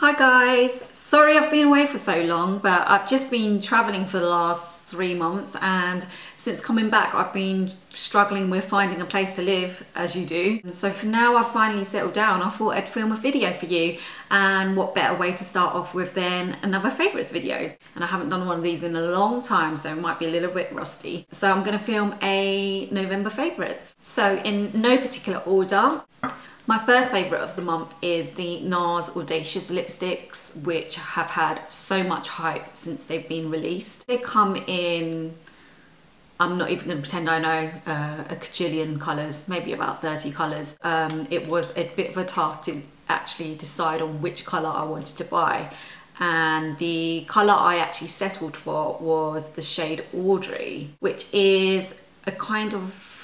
Hi guys, sorry I've been away for so long but I've just been travelling for the last three months and since coming back I've been struggling with finding a place to live as you do. So for now I've finally settled down I thought I'd film a video for you and what better way to start off with than another favourites video and I haven't done one of these in a long time so it might be a little bit rusty. So I'm going to film a November favourites. So in no particular order my first favourite of the month is the NARS Audacious lipsticks, which have had so much hype since they've been released. They come in, I'm not even going to pretend I know, uh, a cajillion colours, maybe about 30 colours. Um, it was a bit of a task to actually decide on which colour I wanted to buy. And the colour I actually settled for was the shade Audrey, which is a kind of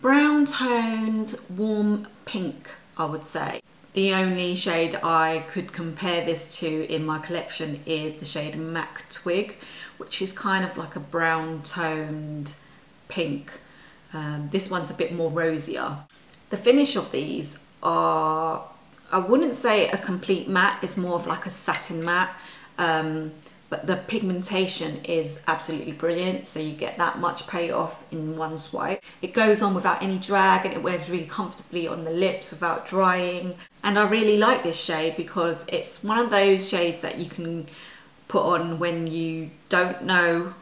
brown toned warm pink I would say. The only shade I could compare this to in my collection is the shade Mac Twig which is kind of like a brown toned pink. Um, this one's a bit more rosier. The finish of these are, I wouldn't say a complete matte, it's more of like a satin matte. Um, but the pigmentation is absolutely brilliant so you get that much payoff in one swipe. It goes on without any drag and it wears really comfortably on the lips without drying. And I really like this shade because it's one of those shades that you can put on when you don't know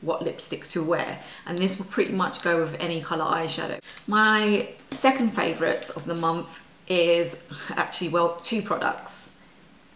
what lipstick to wear. And this will pretty much go with any colour eyeshadow. My second favourites of the month is actually well two products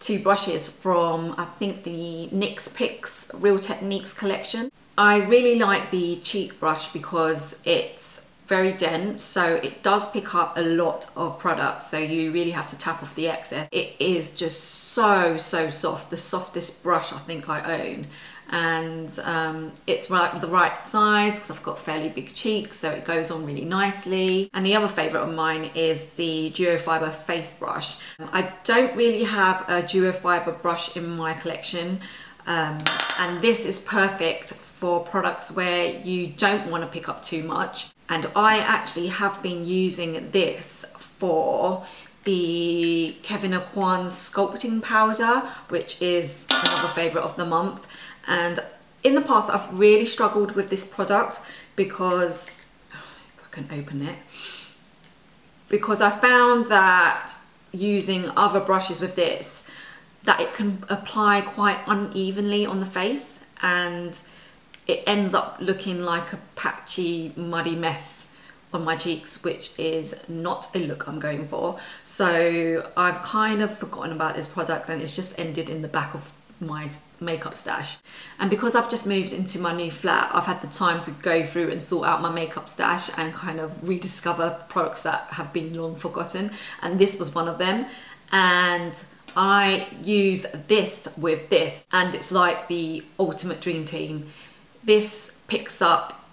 two brushes from I think the Nic's Picks Real Techniques collection. I really like the cheek brush because it's very dense so it does pick up a lot of product so you really have to tap off the excess. It is just so so soft, the softest brush I think I own and um, it's right, the right size because I've got fairly big cheeks so it goes on really nicely. And the other favourite of mine is the Duo Fibre face brush. I don't really have a Duo Fibre brush in my collection um, and this is perfect for products where you don't want to pick up too much and I actually have been using this for the Kevyn Aucoin sculpting powder which is another favourite of the month and in the past, I've really struggled with this product because, if I can open it, because I found that using other brushes with this, that it can apply quite unevenly on the face and it ends up looking like a patchy, muddy mess on my cheeks, which is not a look I'm going for. So I've kind of forgotten about this product and it's just ended in the back of my makeup stash. And because I've just moved into my new flat I've had the time to go through and sort out my makeup stash and kind of rediscover products that have been long forgotten. And this was one of them. And I use this with this. And it's like the ultimate dream team. This picks up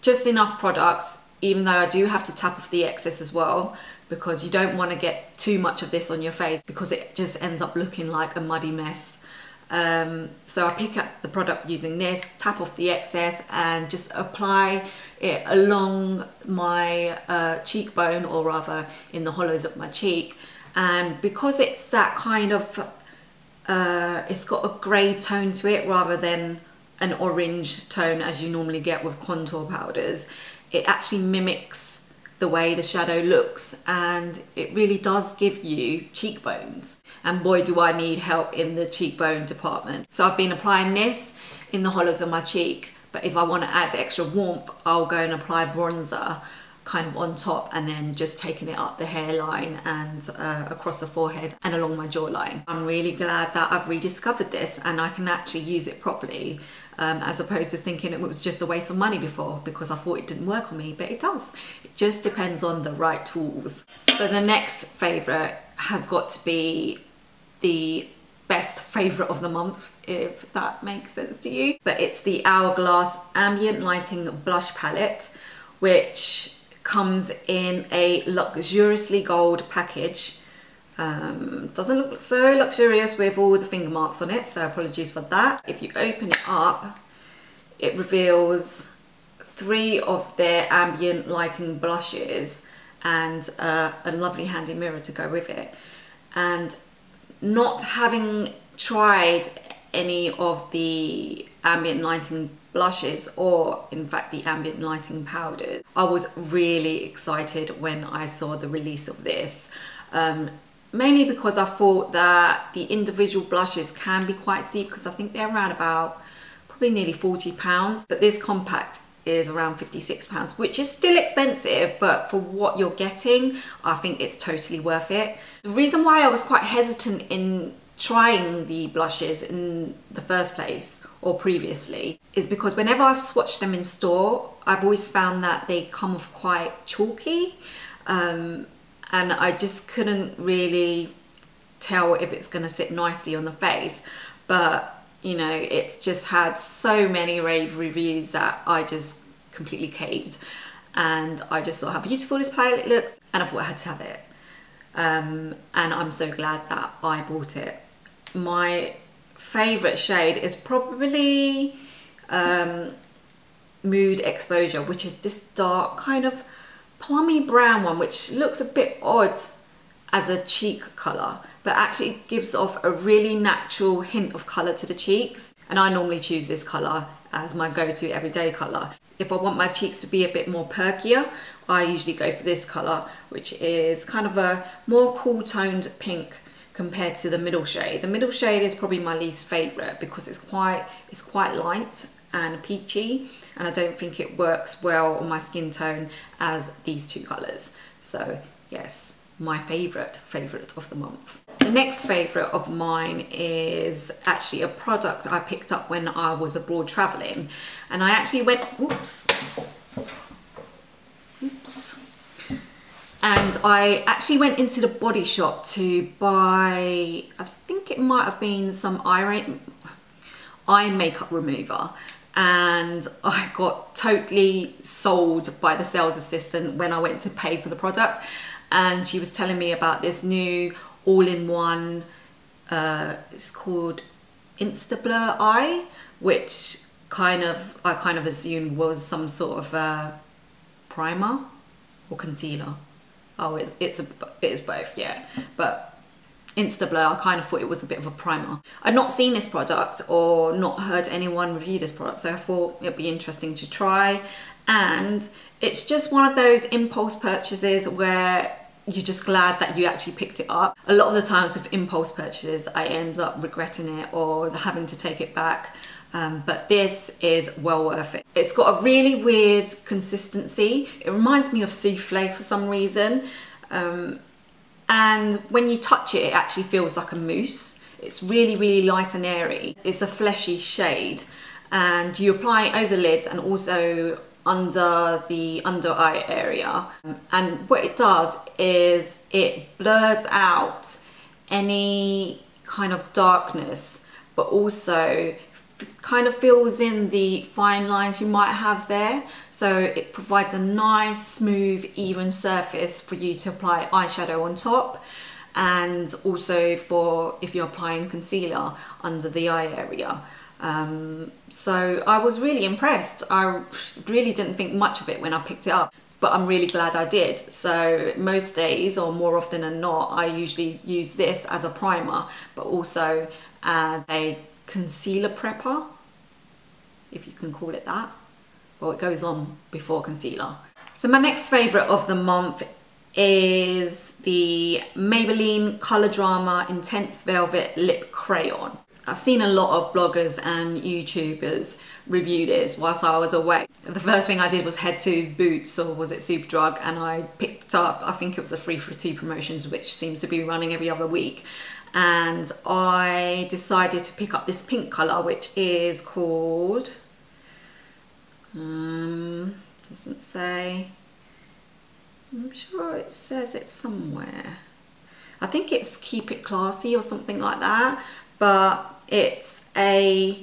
just enough products even though I do have to tap off the excess as well because you don't want to get too much of this on your face because it just ends up looking like a muddy mess um, so I pick up the product using this, tap off the excess and just apply it along my uh, cheekbone or rather in the hollows of my cheek. And because it's that kind of, uh, it's got a grey tone to it rather than an orange tone as you normally get with contour powders, it actually mimics the way the shadow looks and it really does give you cheekbones and boy do I need help in the cheekbone department. So I've been applying this in the hollows of my cheek but if I want to add extra warmth I'll go and apply bronzer kind of on top and then just taking it up the hairline and uh, across the forehead and along my jawline. I'm really glad that I've rediscovered this and I can actually use it properly um, as opposed to thinking it was just a waste of money before because I thought it didn't work on me, but it does. It just depends on the right tools. So the next favourite has got to be the best favourite of the month if that makes sense to you. But it's the Hourglass Ambient Lighting Blush Palette which comes in a luxuriously gold package. Um, doesn't look so luxurious with all the finger marks on it, so apologies for that. If you open it up, it reveals three of their ambient lighting blushes and uh, a lovely handy mirror to go with it. And not having tried any of the ambient lighting blushes or in fact the ambient lighting powders, I was really excited when I saw the release of this. Um, mainly because I thought that the individual blushes can be quite steep because I think they're around about probably nearly 40 pounds but this compact is around 56 pounds which is still expensive but for what you're getting I think it's totally worth it. The reason why I was quite hesitant in trying the blushes in the first place or previously is because whenever I've swatched them in store I've always found that they come off quite chalky. Um, and I just couldn't really tell if it's going to sit nicely on the face. But you know it's just had so many rave reviews that I just completely caved and I just saw how beautiful this palette looked and I thought I had to have it. Um, and I'm so glad that I bought it. My favorite shade is probably um, Mood Exposure, which is this dark kind of plummy brown one, which looks a bit odd as a cheek color, but actually gives off a really natural hint of color to the cheeks. And I normally choose this color as my go-to everyday color. If I want my cheeks to be a bit more perkier, I usually go for this color, which is kind of a more cool toned pink compared to the middle shade. The middle shade is probably my least favorite because it's quite it's quite light and peachy and I don't think it works well on my skin tone as these two colors. So yes, my favorite favorite of the month. The next favorite of mine is actually a product I picked up when I was abroad traveling and I actually went, oops, oops, and I actually went into the body shop to buy, I think it might have been some eye, eye makeup remover. And I got totally sold by the sales assistant when I went to pay for the product. And she was telling me about this new all-in-one uh, it's called Instablur Eye which kind of I kind of assumed was some sort of a primer or concealer oh, it's, it's a, it is both, yeah. But Instablur, I kind of thought it was a bit of a primer. I'd not seen this product or not heard anyone review this product, so I thought it'd be interesting to try. And it's just one of those impulse purchases where you're just glad that you actually picked it up. A lot of the times with impulse purchases, I end up regretting it or having to take it back. Um, but this is well worth it. It's got a really weird consistency. It reminds me of souffle for some reason. Um, and when you touch it, it actually feels like a mousse. It's really, really light and airy. It's a fleshy shade and you apply it over the lids and also under the under eye area. And what it does is it blurs out any kind of darkness, but also kind of fills in the fine lines you might have there. So it provides a nice, smooth, even surface for you to apply eyeshadow on top and also for if you're applying concealer under the eye area. Um, so I was really impressed. I really didn't think much of it when I picked it up but I'm really glad I did. So most days or more often than not, I usually use this as a primer, but also as a concealer prepper, if you can call it that. Well, it goes on before concealer. So my next favorite of the month is the Maybelline Color Drama Intense Velvet Lip Crayon. I've seen a lot of bloggers and YouTubers review this whilst I was away. The first thing I did was head to Boots or was it Superdrug and I picked up, I think it was the free for 2 promotions which seems to be running every other week and I decided to pick up this pink colour which is called um, doesn't say. I'm sure it says it somewhere. I think it's keep it classy or something like that but it's a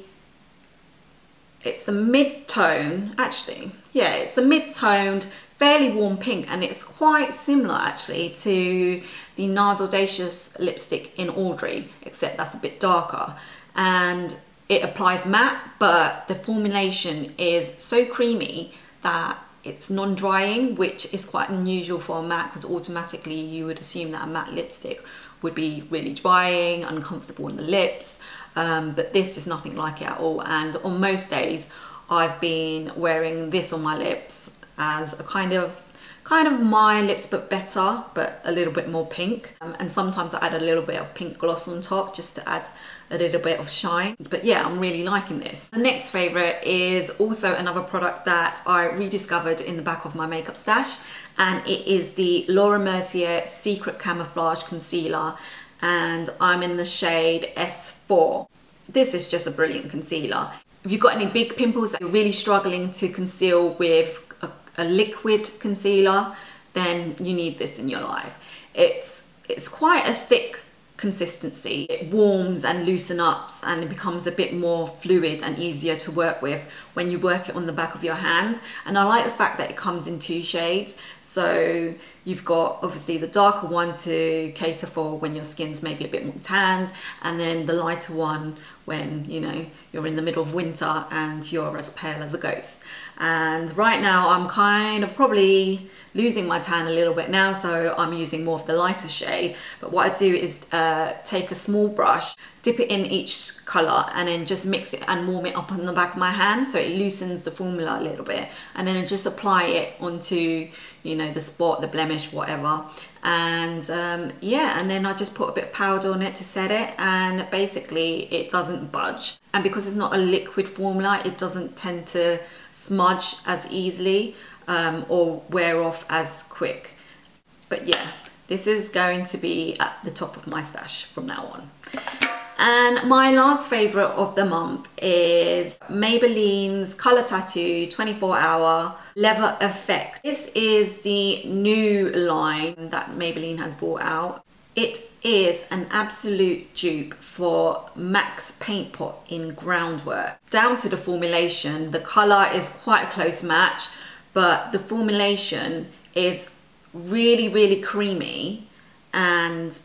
it's a mid-tone actually. Yeah it's a mid-toned fairly warm pink and it's quite similar actually to the NARS Audacious lipstick in Audrey except that's a bit darker and it applies matte but the formulation is so creamy that it's non-drying which is quite unusual for a matte because automatically you would assume that a matte lipstick would be really drying, uncomfortable on the lips. Um, but this is nothing like it at all. And on most days, I've been wearing this on my lips as a kind of kind of my lips but better but a little bit more pink um, and sometimes I add a little bit of pink gloss on top just to add a little bit of shine but yeah I'm really liking this. The next favourite is also another product that I rediscovered in the back of my makeup stash and it is the Laura Mercier Secret Camouflage Concealer and I'm in the shade S4. This is just a brilliant concealer. If you've got any big pimples that you're really struggling to conceal with a liquid concealer, then you need this in your life. It's, it's quite a thick consistency. It warms and loosen up and it becomes a bit more fluid and easier to work with when you work it on the back of your hand. And I like the fact that it comes in two shades. So you've got obviously the darker one to cater for when your skin's maybe a bit more tanned and then the lighter one when you know you're in the middle of winter and you're as pale as a ghost. And right now I'm kind of probably losing my tan a little bit now so I'm using more of the lighter shade. But what I do is uh, take a small brush dip it in each color and then just mix it and warm it up on the back of my hand so it loosens the formula a little bit. And then I just apply it onto you know the spot the blemish whatever and um, yeah and then I just put a bit of powder on it to set it and basically it doesn't budge. And because it's not a liquid formula it doesn't tend to smudge as easily um, or wear off as quick. But yeah this is going to be at the top of my stash from now on and my last favourite of the month is Maybelline's Colour Tattoo 24 Hour Leather Effect. This is the new line that Maybelline has brought out. It is an absolute dupe for MAC's Paint Pot in Groundwork. Down to the formulation, the colour is quite a close match, but the formulation is really, really creamy and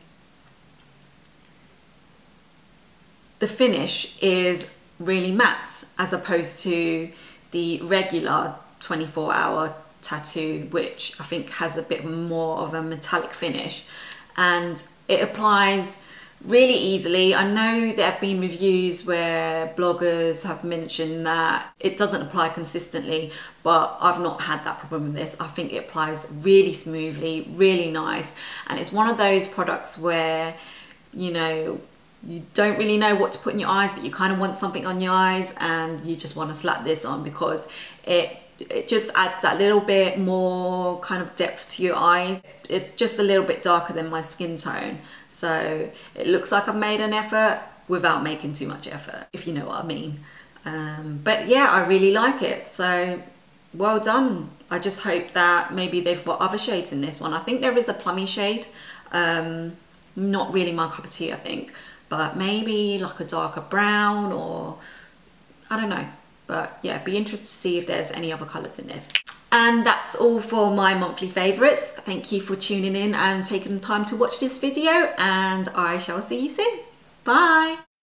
the finish is really matte as opposed to the regular 24 hour tattoo which I think has a bit more of a metallic finish and it applies really easily. I know there have been reviews where bloggers have mentioned that it doesn't apply consistently, but I've not had that problem with this. I think it applies really smoothly, really nice. And it's one of those products where, you know, you don't really know what to put in your eyes, but you kind of want something on your eyes and you just want to slap this on because it it just adds that little bit more kind of depth to your eyes. It's just a little bit darker than my skin tone. So it looks like I've made an effort without making too much effort, if you know what I mean. Um, but yeah, I really like it. So well done. I just hope that maybe they've got other shades in this one. I think there is a plummy shade. Um, not really my cup of tea, I think but maybe like a darker brown or I don't know. But yeah, be interested to see if there's any other colours in this. And that's all for my monthly favourites. Thank you for tuning in and taking the time to watch this video and I shall see you soon. Bye!